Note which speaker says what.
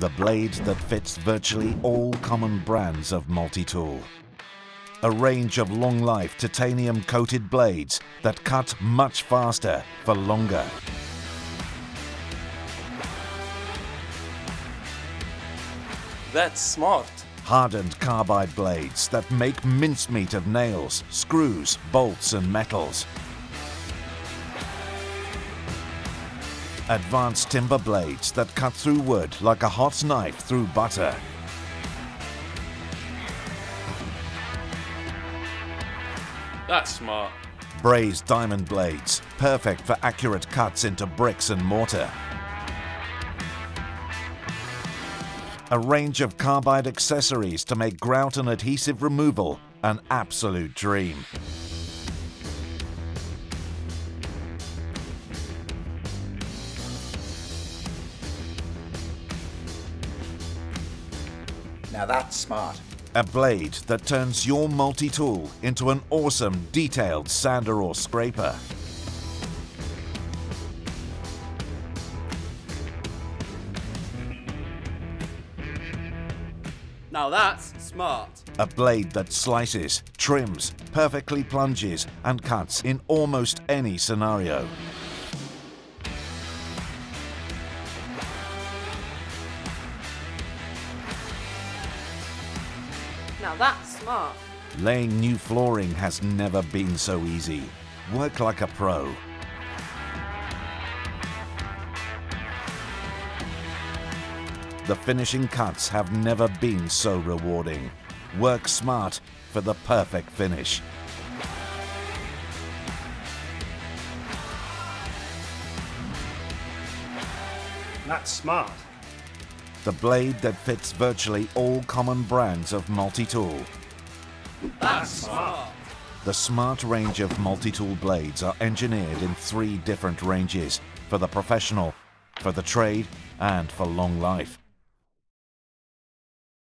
Speaker 1: the blade that fits virtually all common brands of multi-tool. A range of long-life titanium-coated blades that cut much faster for longer.
Speaker 2: That's smart.
Speaker 1: Hardened carbide blades that make mincemeat of nails, screws, bolts and metals. Advanced timber blades that cut through wood like a hot knife through butter.
Speaker 2: That's smart.
Speaker 1: Brazed diamond blades, perfect for accurate cuts into bricks and mortar. A range of carbide accessories to make grout and adhesive removal an absolute dream.
Speaker 3: Now that's smart.
Speaker 1: A blade that turns your multi-tool into an awesome detailed sander or scraper.
Speaker 2: Now that's smart.
Speaker 1: A blade that slices, trims, perfectly plunges and cuts in almost any scenario.
Speaker 4: Now that's smart.
Speaker 1: Laying new flooring has never been so easy. Work like a pro. The finishing cuts have never been so rewarding. Work smart for the perfect finish.
Speaker 5: That's smart.
Speaker 1: The blade that fits virtually all common brands of multi-tool. The smart range of multi-tool blades are engineered in three different ranges for the professional, for the trade, and for long life.